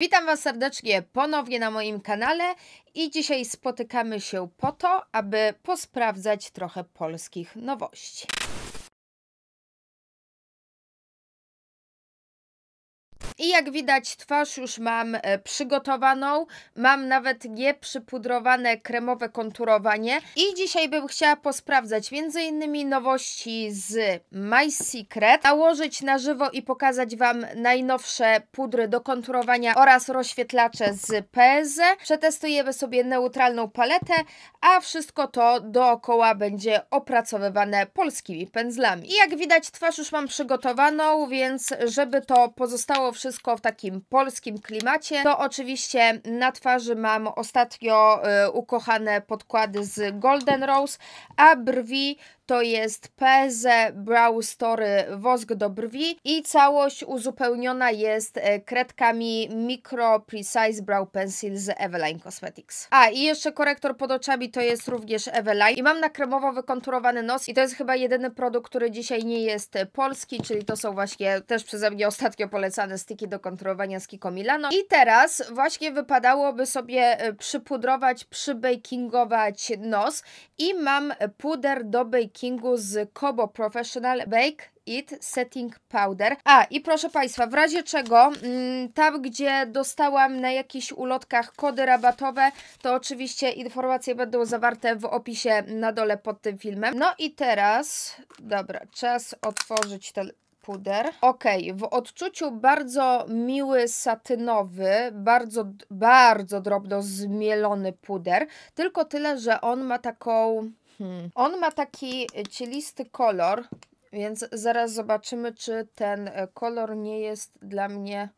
Witam Was serdecznie ponownie na moim kanale i dzisiaj spotykamy się po to, aby posprawdzać trochę polskich nowości. I jak widać, twarz już mam e, przygotowaną. Mam nawet nieprzypudrowane kremowe konturowanie. I dzisiaj bym chciała posprawdzać m.in. nowości z My Secret, nałożyć na żywo i pokazać Wam najnowsze pudry do konturowania oraz rozświetlacze z PZ. Przetestujemy sobie neutralną paletę, a wszystko to dookoła będzie opracowywane polskimi pędzlami. I jak widać, twarz już mam przygotowaną, więc żeby to pozostało wszystko wszystko w takim polskim klimacie. To oczywiście na twarzy mam ostatnio y, ukochane podkłady z Golden Rose, a brwi to jest PZ Brow Story wosk do brwi i całość uzupełniona jest e, kredkami Micro Precise Brow Pencil z Eveline Cosmetics. A i jeszcze korektor pod oczami to jest również Eveline i mam na kremowo wykonturowany nos i to jest chyba jedyny produkt, który dzisiaj nie jest polski, czyli to są właśnie też przeze mnie ostatnio polecane styki do konturowania z Kiko Milano. I teraz właśnie wypadałoby sobie e, przypudrować, przybakingować nos i mam puder do bakingu bakingu z Kobo Professional Bake It Setting Powder. A i proszę Państwa, w razie czego mm, tam, gdzie dostałam na jakichś ulotkach kody rabatowe, to oczywiście informacje będą zawarte w opisie na dole pod tym filmem. No i teraz, dobra, czas otworzyć ten puder. Ok, w odczuciu bardzo miły satynowy, bardzo, bardzo drobno zmielony puder, tylko tyle, że on ma taką Hmm. On ma taki cielisty kolor, więc zaraz zobaczymy, czy ten e, kolor nie jest dla mnie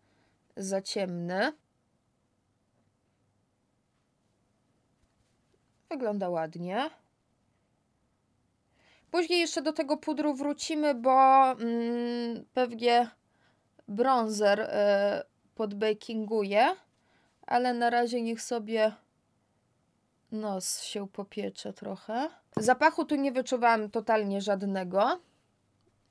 za ciemny. Wygląda ładnie. Później jeszcze do tego pudru wrócimy, bo mm, pewnie bronzer y, podbakinguje, ale na razie niech sobie nos się popiecze trochę. Zapachu tu nie wyczuwałam totalnie żadnego.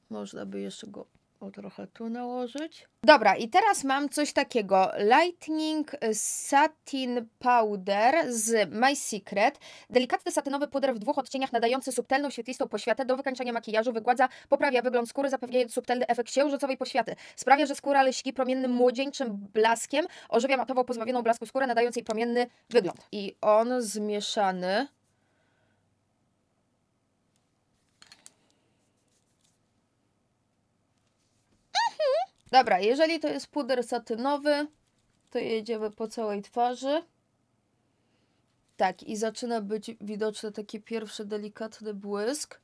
Można by jeszcze go trochę tu nałożyć. Dobra, i teraz mam coś takiego. Lightning Satin Powder z My Secret. Delikatny satynowy puder w dwóch odcieniach nadający subtelną, świetlistą poświatę do wykańczania makijażu, wygładza, poprawia wygląd skóry, zapewniając subtelny efekt księżycowej poświaty. Sprawia, że skóra lśni promiennym, młodzieńczym blaskiem, ożywia matową, pozbawioną blasku skórę, nadając jej promienny wygląd. I on zmieszany Dobra, jeżeli to jest puder satynowy, to jedziemy po całej twarzy. Tak, i zaczyna być widoczny taki pierwszy delikatny błysk,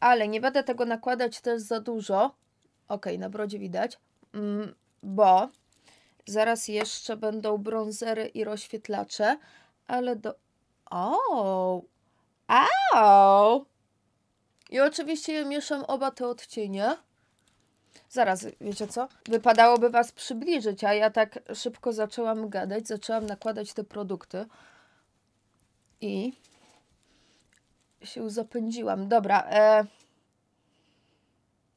ale nie będę tego nakładać też za dużo. Ok, na brodzie widać, mm, bo zaraz jeszcze będą bronzery i rozświetlacze, ale do... O! Au! I oczywiście mieszam oba te odcienie. Zaraz, wiecie co? Wypadałoby Was przybliżyć, a ja tak szybko zaczęłam gadać, zaczęłam nakładać te produkty i się zapędziłam. Dobra, e,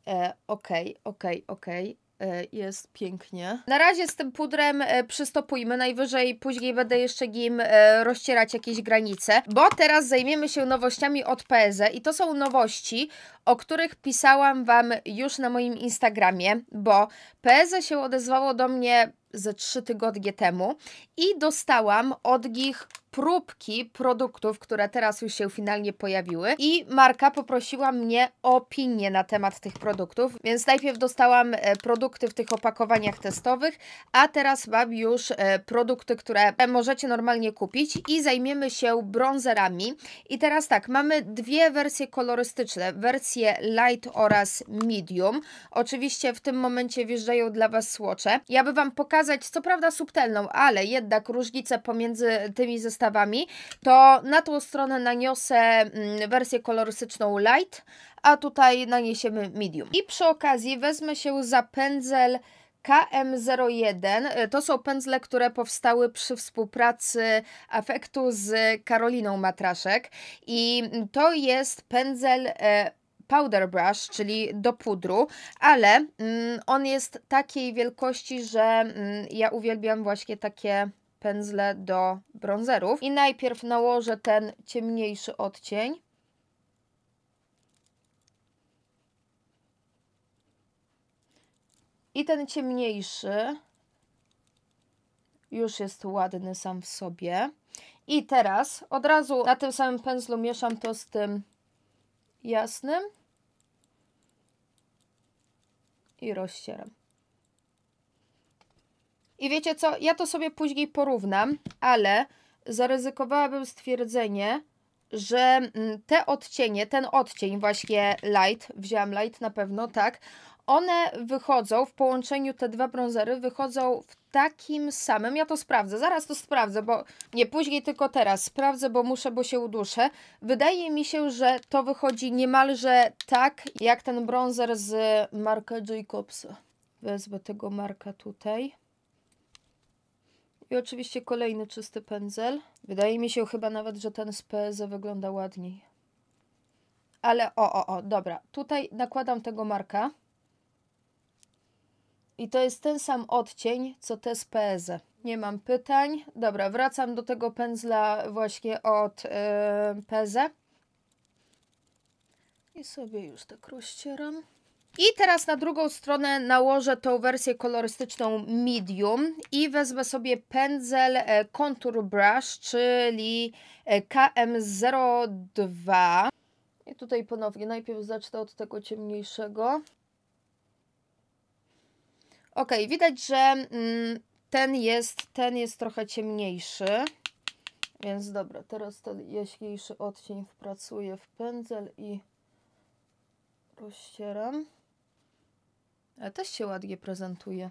e, okej, okej, okej. E, jest pięknie. Na razie z tym pudrem e, przystopujmy, najwyżej później będę jeszcze nim e, rozcierać jakieś granice, bo teraz zajmiemy się nowościami od PZ i to są nowości, o których pisałam Wam już na moim Instagramie, bo PZ się odezwało do mnie ze trzy tygodnie temu i dostałam od nich próbki produktów, które teraz już się finalnie pojawiły. I marka poprosiła mnie o opinię na temat tych produktów, więc najpierw dostałam e, produkty w tych opakowaniach testowych, a teraz mam już e, produkty, które możecie normalnie kupić i zajmiemy się bronzerami. I teraz tak, mamy dwie wersje kolorystyczne, wersję light oraz medium, oczywiście w tym momencie wjeżdżają dla Was słocze, ja bym Wam pokazać, co prawda subtelną, ale jednak różnicę pomiędzy tymi zestawami to na tą stronę naniosę mm, wersję kolorystyczną light, a tutaj naniesiemy medium. I przy okazji wezmę się za pędzel KM01 to są pędzle, które powstały przy współpracy afektu z Karoliną Matraszek i to jest pędzel e, powder brush, czyli do pudru, ale mm, on jest takiej wielkości, że mm, ja uwielbiam właśnie takie pędzle do bronzerów. I najpierw nałożę ten ciemniejszy odcień. I ten ciemniejszy już jest ładny sam w sobie. I teraz od razu na tym samym pędzlu mieszam to z tym jasnym i rozcieram. I wiecie co, ja to sobie później porównam, ale zaryzykowałabym stwierdzenie, że mm, te odcienie, ten odcień właśnie light, wzięłam light na pewno, tak, one wychodzą w połączeniu, te dwa bronzery wychodzą w takim samym, ja to sprawdzę, zaraz to sprawdzę, bo nie później, tylko teraz sprawdzę, bo muszę, bo się uduszę. Wydaje mi się, że to wychodzi niemalże tak, jak ten bronzer z marka Jacobsa. Wezmę tego marka tutaj. I oczywiście kolejny czysty pędzel. Wydaje mi się chyba nawet, że ten z PZ wygląda ładniej. Ale o, o, o, dobra. Tutaj nakładam tego marka. I to jest ten sam odcień, co te z PZ. Nie mam pytań. Dobra, wracam do tego pędzla właśnie od yy, PZ. I sobie już tak rozcieram. I teraz na drugą stronę nałożę tą wersję kolorystyczną medium i wezmę sobie pędzel e, Contour Brush, czyli e, KM02. I tutaj ponownie najpierw zacznę od tego ciemniejszego. Ok, widać, że mm, ten jest, ten jest trochę ciemniejszy. Więc dobra, teraz ten jaśniejszy odcień wpracuję w pędzel i rozcieram. Ale też się ładnie prezentuje.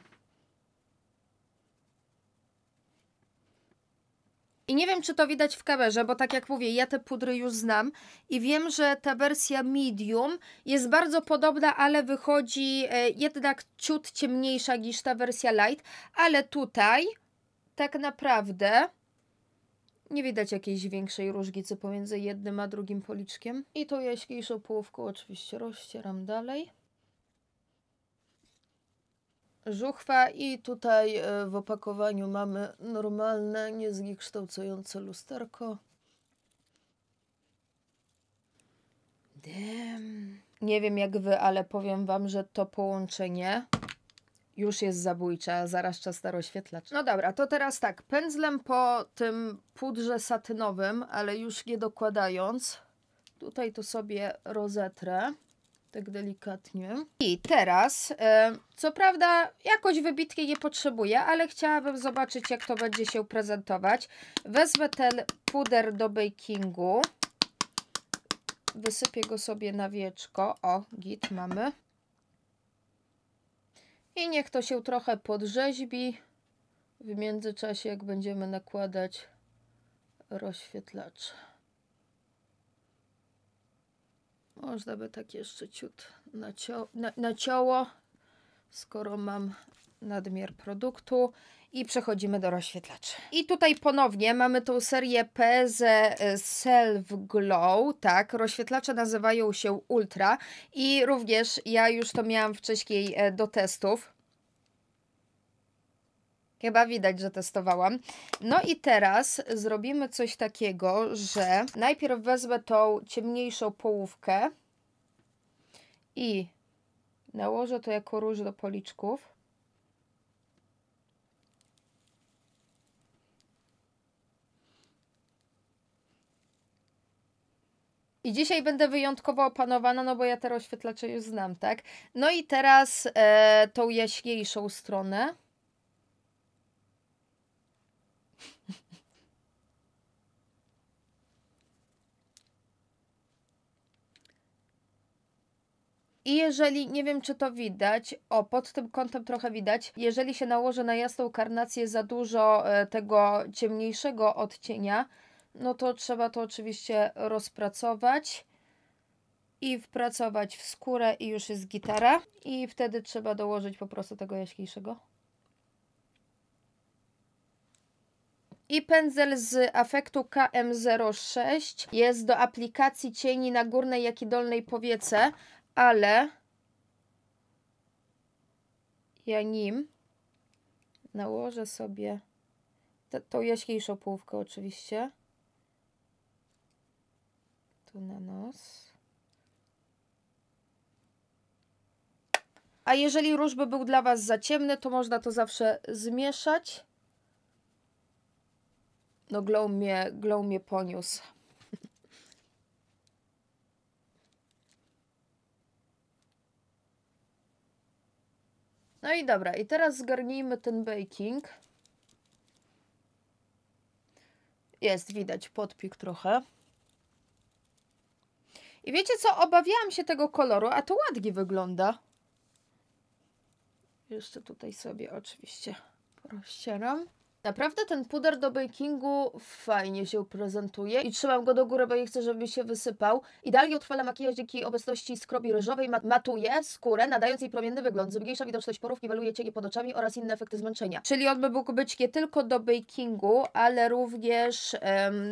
I nie wiem, czy to widać w kamerze, bo tak jak mówię, ja te pudry już znam i wiem, że ta wersja medium jest bardzo podobna, ale wychodzi e, jednak ciut ciemniejsza niż ta wersja light, ale tutaj tak naprawdę nie widać jakiejś większej różnicy pomiędzy jednym a drugim policzkiem. I tą jaśniejszą połówką oczywiście rozcieram dalej żuchwa i tutaj e, w opakowaniu mamy normalne, niezniekształcające lusterko. Damn. Nie wiem jak wy, ale powiem wam, że to połączenie już jest zabójcze, zaraz czas na. No dobra, to teraz tak, pędzlem po tym pudrze satynowym, ale już nie dokładając, tutaj to sobie rozetrę tak delikatnie. I teraz, e, co prawda jakoś wybitnie nie potrzebuję, ale chciałabym zobaczyć jak to będzie się prezentować. Wezmę ten puder do bakingu. Wysypię go sobie na wieczko. O, git mamy. I niech to się trochę podrzeźbi. W międzyczasie jak będziemy nakładać rozświetlacz. Można by tak jeszcze ciut nacio na naciało, skoro mam nadmiar produktu. I przechodzimy do rozświetlaczy. I tutaj ponownie mamy tą serię PZ Self Glow, tak, rozświetlacze nazywają się Ultra i również ja już to miałam wcześniej e, do testów. Chyba widać, że testowałam. No i teraz zrobimy coś takiego, że najpierw wezmę tą ciemniejszą połówkę i nałożę to jako róż do policzków. I dzisiaj będę wyjątkowo opanowana, no bo ja te oświetlacze już znam, tak? No i teraz e, tą jaśniejszą stronę. I jeżeli, nie wiem czy to widać, o pod tym kątem trochę widać, jeżeli się nałoży na jasną karnację za dużo e, tego ciemniejszego odcienia, no to trzeba to oczywiście rozpracować i wpracować w skórę i już jest gitara i wtedy trzeba dołożyć po prostu tego jaśniejszego. I pędzel z afektu KM06 jest do aplikacji cieni na górnej, jak i dolnej powiece, ale ja nim nałożę sobie tą jaśniejszą połówkę oczywiście. Tu na nos. A jeżeli róż by był dla Was za ciemny, to można to zawsze zmieszać. No glow mnie, glow mnie poniósł. No i dobra, i teraz zgarnijmy ten baking. Jest, widać podpik trochę. I wiecie co, obawiałam się tego koloru, a to ładnie wygląda. Jeszcze tutaj sobie oczywiście rozcieram. Naprawdę ten puder do bakingu fajnie się prezentuje i trzymam go do góry, bo nie chcę, żeby się wysypał. Idealnie utrwala makijaż dzięki obecności skrobi ryżowej, matuje skórę, nadając jej promienny wygląd, zmniejsza widoczność porów, niweluje cienie pod oczami oraz inne efekty zmęczenia. Czyli on by mógł być nie tylko do bakingu, ale również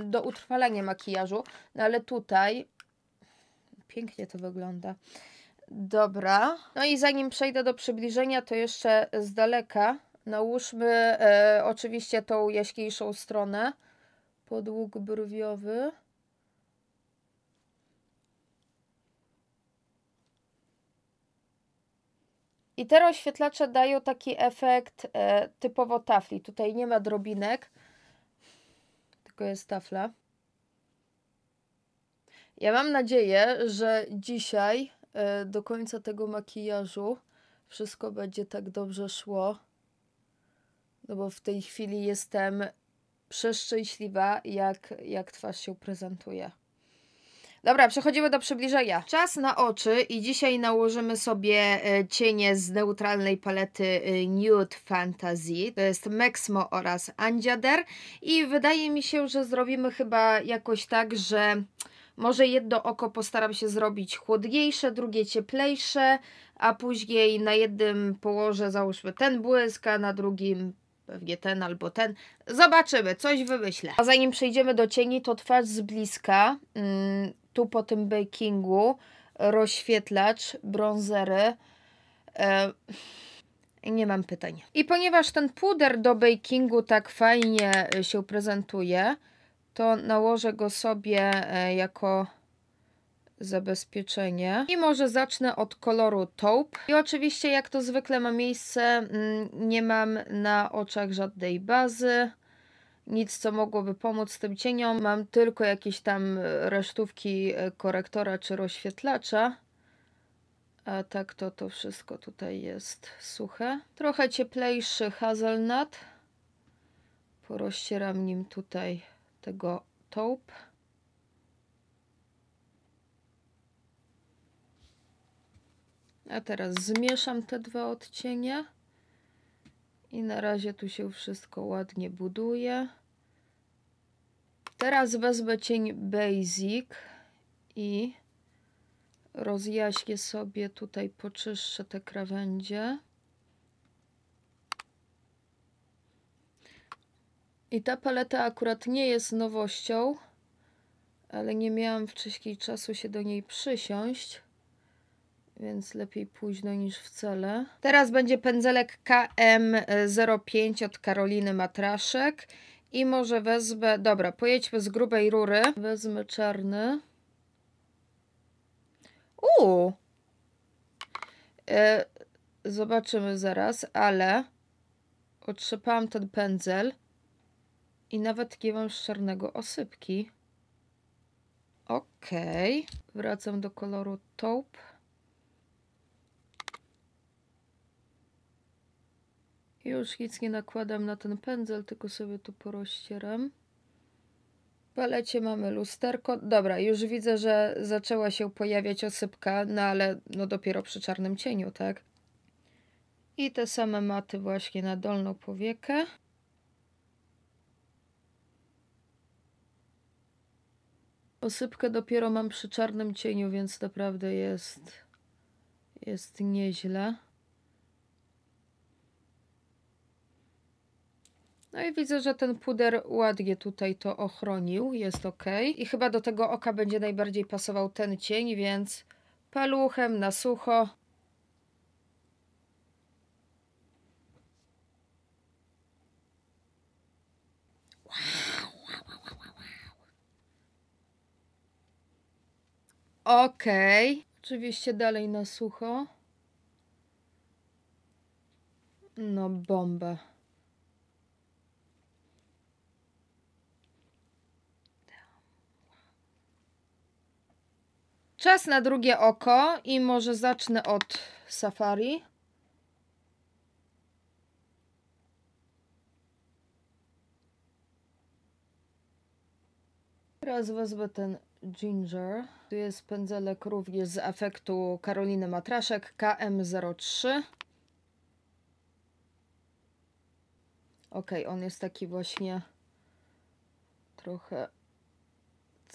do utrwalania makijażu. No ale tutaj pięknie to wygląda. Dobra. No i zanim przejdę do przybliżenia, to jeszcze z daleka nałóżmy e, oczywiście tą jaśniejszą stronę. Podłóg brwiowy. I te rozświetlacze dają taki efekt e, typowo tafli. Tutaj nie ma drobinek, tylko jest tafla. Ja mam nadzieję, że dzisiaj e, do końca tego makijażu wszystko będzie tak dobrze szło. No bo w tej chwili jestem przeszczęśliwa, jak, jak twarz się prezentuje. Dobra, przechodzimy do przybliżenia. Czas na oczy i dzisiaj nałożymy sobie e, cienie z neutralnej palety e, Nude Fantasy. To jest Mexmo oraz Andiader i wydaje mi się, że zrobimy chyba jakoś tak, że może jedno oko postaram się zrobić chłodniejsze, drugie cieplejsze, a później na jednym położę załóżmy ten błysk, a na drugim pewnie ten albo ten. Zobaczymy, coś wymyślę. A zanim przejdziemy do cieni, to twarz z bliska, mm, tu po tym bakingu, rozświetlacz, brązery. E, nie mam pytań. I ponieważ ten puder do bakingu tak fajnie się prezentuje, to nałożę go sobie e, jako zabezpieczenie. I może zacznę od koloru taupe. I oczywiście jak to zwykle ma miejsce, mm, nie mam na oczach żadnej bazy. Nic, co mogłoby pomóc tym cieniom. Mam tylko jakieś tam resztówki e, korektora czy rozświetlacza. A tak to to wszystko tutaj jest suche. Trochę cieplejszy hazelnut. Porozcieram nim tutaj tego taupe. A teraz zmieszam te dwa odcienie. I na razie tu się wszystko ładnie buduje. Teraz wezmę cień Basic i rozjaśnię sobie tutaj, poczyszczę te krawędzie. I ta paleta akurat nie jest nowością, ale nie miałam wcześniej czasu się do niej przysiąść, więc lepiej późno niż wcale. Teraz będzie pędzelek KM05 od Karoliny Matraszek i może wezmę, dobra, pojedźmy z grubej rury, wezmę czarny. Uuu! E, zobaczymy zaraz, ale otrzepałam ten pędzel i nawet nie mam z czarnego osypki. Ok, wracam do koloru taupe. Już nic nie nakładam na ten pędzel, tylko sobie tu porozcieram. W palecie mamy lusterko. Dobra, już widzę, że zaczęła się pojawiać osypka, no ale no dopiero przy czarnym cieniu, tak? I te same maty właśnie na dolną powiekę. Osypkę dopiero mam przy czarnym cieniu, więc naprawdę jest, jest nieźle. No i widzę, że ten puder ładnie tutaj to ochronił, jest ok. I chyba do tego oka będzie najbardziej pasował ten cień, więc paluchem na sucho. Okay. Oczywiście dalej na sucho. No bomba. Czas na drugie oko i może zacznę od safari. Teraz wezmę ten ginger. Tu jest pędzelek również z afektu Karoliny Matraszek KM03. Ok, on jest taki właśnie trochę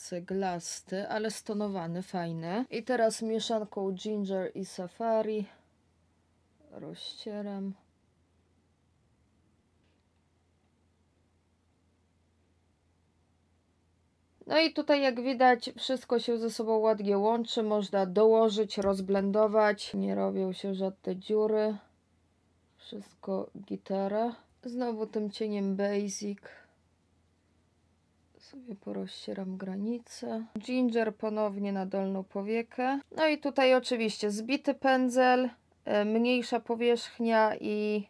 ceglasty, ale stonowany, fajny. I teraz mieszanką ginger i safari rozcieram. No i tutaj jak widać wszystko się ze sobą ładnie łączy, można dołożyć, rozblendować, nie robią się żadne dziury, wszystko gitara. Znowu tym cieniem basic sobie porozcieram granicę. Ginger ponownie na dolną powiekę. No i tutaj oczywiście zbity pędzel, e, mniejsza powierzchnia i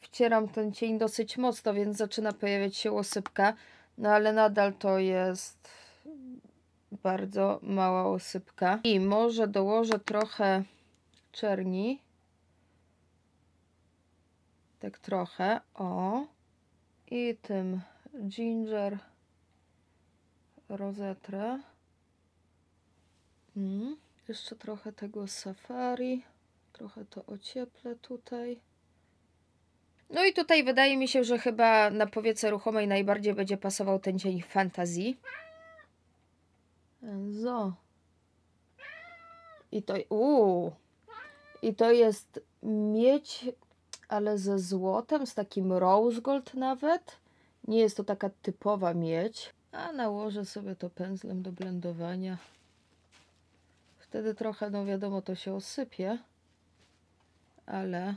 wcieram ten cień dosyć mocno, więc zaczyna pojawiać się osypka. No ale nadal to jest bardzo mała osypka. I może dołożę trochę czerni. Tak trochę, o. I tym ginger rozetrę. Mm. Jeszcze trochę tego safari. Trochę to ocieplę tutaj. No i tutaj wydaje mi się, że chyba na powiece ruchomej najbardziej będzie pasował ten cień fantazji. Zo. I to, uu. I to jest miedź, ale ze złotem, z takim rose gold nawet. Nie jest to taka typowa miedź. A nałożę sobie to pędzlem do blendowania. Wtedy trochę, no wiadomo, to się osypie. Ale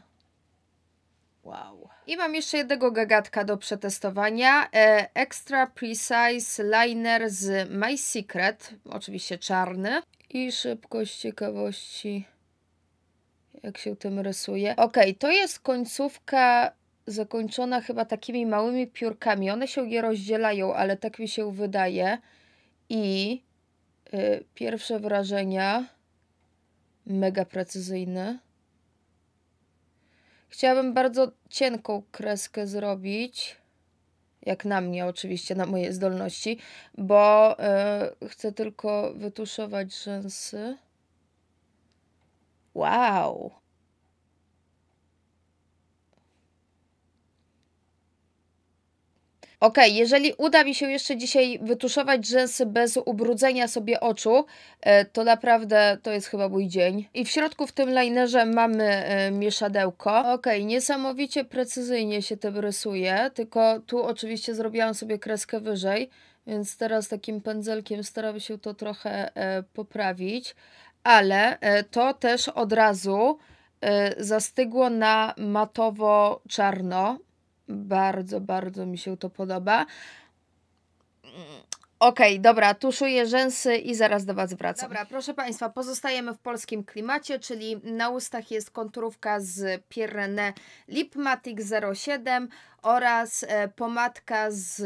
Wow. I mam jeszcze jednego gagatka do przetestowania. E, Extra Precise Liner z My Secret. Oczywiście czarny. I szybkość ciekawości, jak się tym rysuje. Ok, to jest końcówka zakończona chyba takimi małymi piórkami. One się je rozdzielają, ale tak mi się wydaje. I y, pierwsze wrażenia mega precyzyjne. Chciałabym bardzo cienką kreskę zrobić. Jak na mnie, oczywiście, na moje zdolności, bo yy, chcę tylko wytuszować rzęsy. Wow! Ok, jeżeli uda mi się jeszcze dzisiaj wytuszować rzęsy bez ubrudzenia sobie oczu, e, to naprawdę to jest chyba mój dzień. I w środku w tym linerze mamy e, mieszadełko. Ok, niesamowicie precyzyjnie się tym rysuje, tylko tu oczywiście zrobiłam sobie kreskę wyżej, więc teraz takim pędzelkiem staram się to trochę e, poprawić, ale to też od razu zastygło na matowo czarno. Bardzo, bardzo mi się to podoba. Okej, okay, dobra, tuszuję rzęsy i zaraz do Was wracam. Dobra, proszę Państwa, pozostajemy w polskim klimacie, czyli na ustach jest konturówka z Pirene Lipmatic 07 oraz e, pomadka z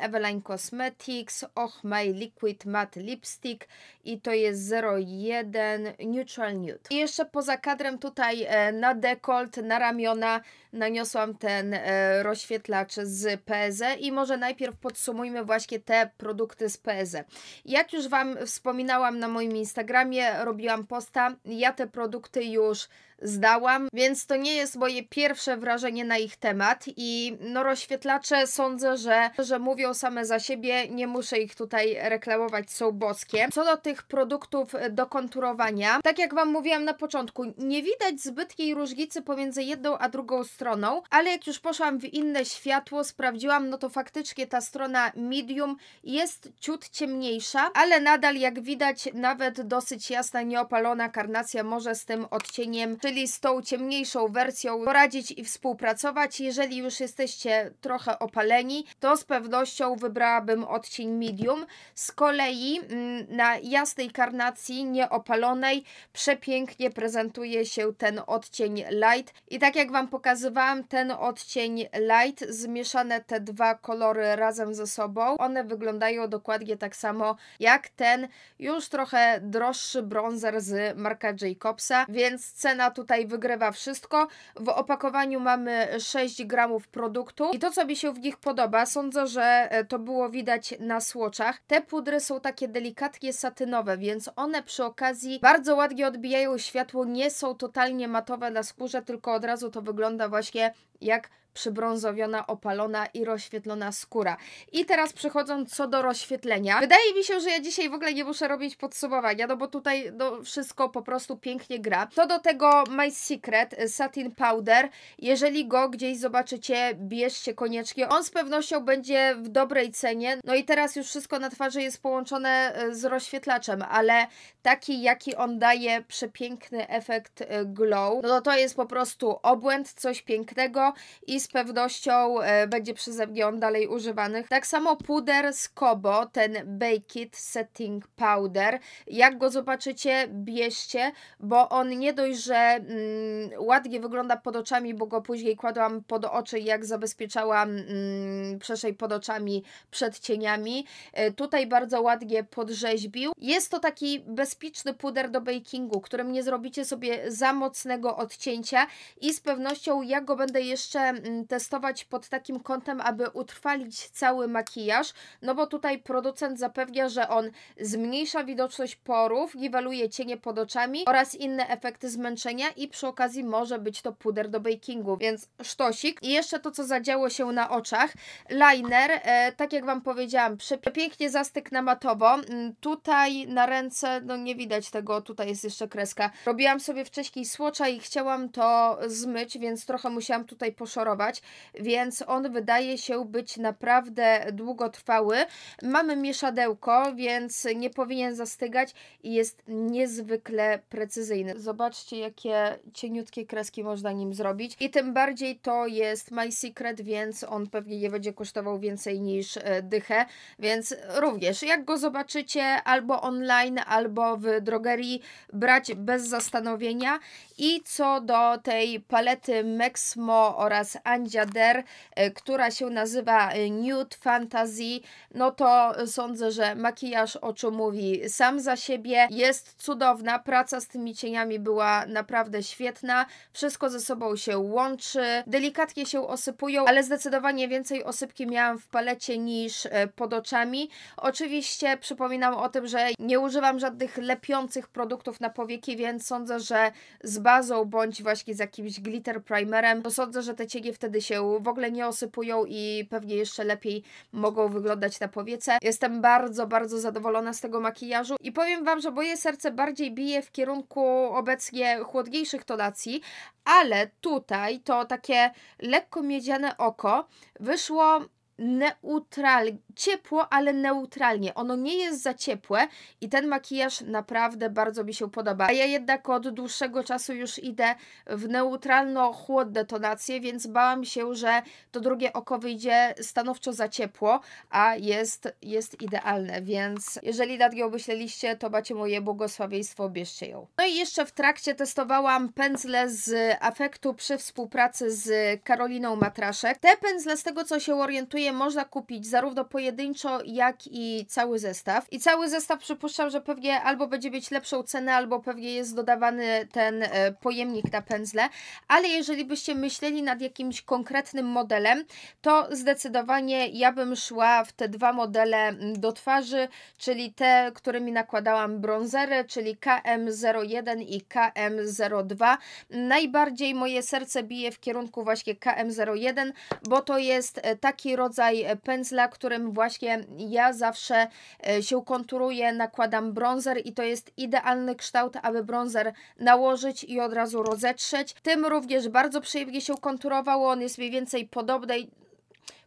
Eveline Cosmetics Och My Liquid Matte Lipstick i to jest 01 Neutral Nude. I jeszcze poza kadrem tutaj e, na dekolt, na ramiona naniosłam ten e, rozświetlacz z PZ i może najpierw podsumujmy właśnie te produkty z PZ. Jak już Wam wspominałam na moim Instagramie, robiłam posta, ja te produkty już zdałam, więc to nie jest moje pierwsze wrażenie na ich temat i no rozświetlacze sądzę, że, że mówią same za siebie, nie muszę ich tutaj reklamować, są boskie. Co do tych produktów do konturowania, tak jak Wam mówiłam na początku, nie widać zbytkiej różnicy pomiędzy jedną a drugą stroną, ale jak już poszłam w inne światło, sprawdziłam, no to faktycznie ta strona medium jest ciut ciemniejsza, ale nadal jak widać nawet dosyć jasna, nieopalona karnacja może z tym odcieniem, czyli z tą ciemniejszą wersją poradzić i współpracować. Jeżeli już jesteście trochę opaleni, to z pewnością wybrałabym odcień medium. Z kolei mm, na jasnej karnacji, nieopalonej, przepięknie prezentuje się ten odcień light i tak jak Wam pokazywałam, ten odcień light, zmieszane te dwa kolory razem ze sobą, one wyglądają dokładnie tak samo jak ten już trochę droższy bronzer z Marka Jacobsa, więc cena tutaj wygrywa wszystko. W opakowaniu mamy 6 gramów produktu i to co mi się w nich podoba, sądzę, że e, to było widać na słoczach. Te pudry są takie delikatnie satynowe, więc one przy okazji bardzo ładnie odbijają światło, nie są totalnie matowe na skórze, tylko od razu to wygląda właśnie jak przybrązowiona, opalona i rozświetlona skóra. I teraz przechodząc co do rozświetlenia. Wydaje mi się, że ja dzisiaj w ogóle nie muszę robić podsumowania, no bo tutaj no, wszystko po prostu pięknie gra. To do tego My Secret Satin Powder. Jeżeli go gdzieś zobaczycie, bierzcie koniecznie. On z pewnością będzie w dobrej cenie. No i teraz już wszystko na twarzy jest połączone e, z rozświetlaczem, ale taki jaki on daje przepiękny efekt e, glow, no to jest po prostu obłęd, coś pięknego i z pewnością e, będzie przeze mnie on dalej używany. Tak samo puder z Kobo, ten Bake It Setting Powder. Jak go zobaczycie, bierzcie, bo on nie dość, że mm, ładnie wygląda pod oczami, bo go później kładłam pod oczy, jak zabezpieczałam mm, przeszej pod oczami przed cieniami. E, tutaj bardzo ładnie podrzeźbił. Jest to taki bezpieczny puder do bakingu, którym nie zrobicie sobie za mocnego odcięcia i z pewnością ja go będę jeszcze mm, testować pod takim kątem, aby utrwalić cały makijaż, no bo tutaj producent zapewnia, że on zmniejsza widoczność porów, niweluje cienie pod oczami oraz inne efekty zmęczenia i przy okazji może być to puder do bakingu, więc sztosik. I jeszcze to, co zadziało się na oczach. Liner, e, tak jak Wam powiedziałam, przepięknie zastyk na matowo. Mm, tutaj na ręce, no nie widać tego, tutaj jest jeszcze kreska. Robiłam sobie wcześniej słocza i chciałam to zmyć, więc trochę musiałam tutaj poszorować więc on wydaje się być naprawdę długotrwały. Mamy mieszadełko, więc nie powinien zastygać i jest niezwykle precyzyjny. Zobaczcie, jakie cieniutkie kreski można nim zrobić. I tym bardziej to jest My Secret, więc on pewnie nie będzie kosztował więcej niż e, dychę, więc również jak go zobaczycie albo online, albo w drogerii, brać bez zastanowienia. I co do tej palety Mexmo oraz Andzia Der, e, która się nazywa e, Nude Fantasy, no to sądzę, że makijaż oczu mówi sam za siebie. Jest cudowna, praca z tymi cieniami była naprawdę świetna, wszystko ze sobą się łączy, delikatnie się osypują, ale zdecydowanie więcej osypki miałam w palecie niż e, pod oczami. Oczywiście przypominam o tym, że nie używam żadnych lepiących produktów na powieki, więc sądzę, że z bazą bądź właśnie z jakimś glitter primerem, to sądzę, że te cienie wtedy się w ogóle nie osypują i pewnie jeszcze lepiej mogą wyglądać na powiece. Jestem bardzo, bardzo zadowolona z tego makijażu i powiem Wam, że moje serce bardziej bije w kierunku obecnie chłodniejszych tonacji, ale tutaj to takie lekko miedziane oko wyszło neutralnie, ciepło, ale neutralnie. Ono nie jest za ciepłe i ten makijaż naprawdę bardzo mi się podoba. A ja jednak od dłuższego czasu już idę w neutralno-chłodne tonacje, więc bałam się, że to drugie oko wyjdzie stanowczo za ciepło, a jest, jest idealne, więc jeżeli nad nią myśleliście, to macie moje błogosławieństwo, bierzcie ją. No i jeszcze w trakcie testowałam pędzle z afektu przy współpracy z Karoliną Matraszek. Te pędzle, z tego co się orientuję, je można kupić zarówno pojedynczo, jak i cały zestaw. I cały zestaw przypuszczam, że pewnie albo będzie mieć lepszą cenę, albo pewnie jest dodawany ten e, pojemnik na pędzle, ale jeżeli byście myśleli nad jakimś konkretnym modelem, to zdecydowanie ja bym szła w te dwa modele mm, do twarzy, czyli te, którymi nakładałam bronzery, czyli KM01 i KM02. Najbardziej moje serce bije w kierunku właśnie KM01, bo to jest e, taki rodzaj e, pędzla, którym właśnie ja zawsze e, się konturuję, nakładam bronzer i to jest idealny kształt, aby bronzer nałożyć i od razu rozetrzeć. Tym również bardzo przyjemnie się konturowało, on jest mniej więcej podobnej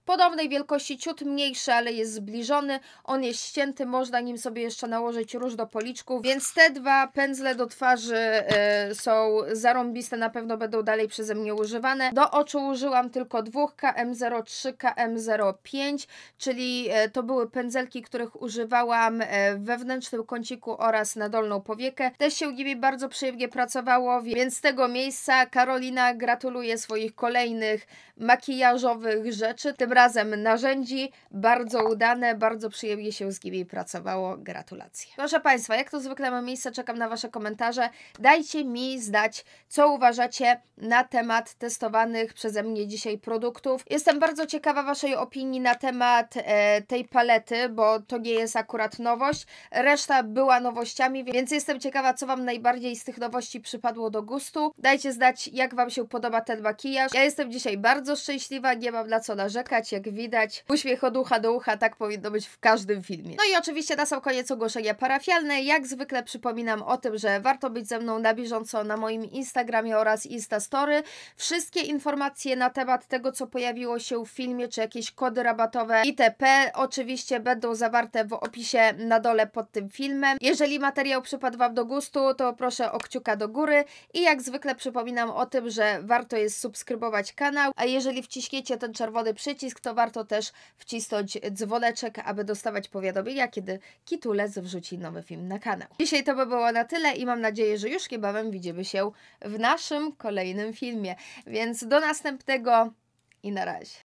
Podobnej wielkości, ciut mniejszy, ale jest zbliżony. On jest ścięty, można nim sobie jeszcze nałożyć róż do policzków, więc te dwa pędzle do twarzy y, są zarąbiste, na pewno będą dalej przeze mnie używane. Do oczu użyłam tylko dwóch KM03, KM05, czyli y, to były pędzelki, których używałam y, w wewnętrznym kąciku oraz na dolną powiekę. Też się nimi bardzo przyjemnie pracowało, więc z tego miejsca Karolina gratuluje swoich kolejnych makijażowych rzeczy. Tym razem narzędzi, bardzo udane, bardzo przyjemnie się z nimi pracowało. Gratulacje. Proszę Państwa, jak to zwykle mam miejsce, czekam na Wasze komentarze. Dajcie mi znać, co uważacie na temat testowanych przeze mnie dzisiaj produktów. Jestem bardzo ciekawa Waszej opinii na temat e, tej palety, bo to nie jest akurat nowość. Reszta była nowościami, więc jestem ciekawa, co Wam najbardziej z tych nowości przypadło do gustu. Dajcie znać, jak Wam się podoba ten makijaż. Ja jestem dzisiaj bardzo szczęśliwa, nie mam na co narzekać jak widać. Uśmiech od ucha do ucha, tak powinno być w każdym filmie. No i oczywiście na sam koniec ogłoszenia parafialne. Jak zwykle przypominam o tym, że warto być ze mną na bieżąco na moim Instagramie oraz Instastory. Wszystkie informacje na temat tego, co pojawiło się w filmie, czy jakieś kody rabatowe itp. oczywiście będą zawarte w opisie na dole pod tym filmem. Jeżeli materiał przypadł Wam do gustu, to proszę o kciuka do góry i jak zwykle przypominam o tym, że warto jest subskrybować kanał, a jeżeli wciśniecie ten czerwony przycisk, to warto też wcisnąć dzwoneczek, aby dostawać powiadomienia, kiedy Kitulec wrzuci nowy film na kanał. Dzisiaj to by było na tyle i mam nadzieję, że już niebawem widzimy się w naszym kolejnym filmie. Więc do następnego i na razie.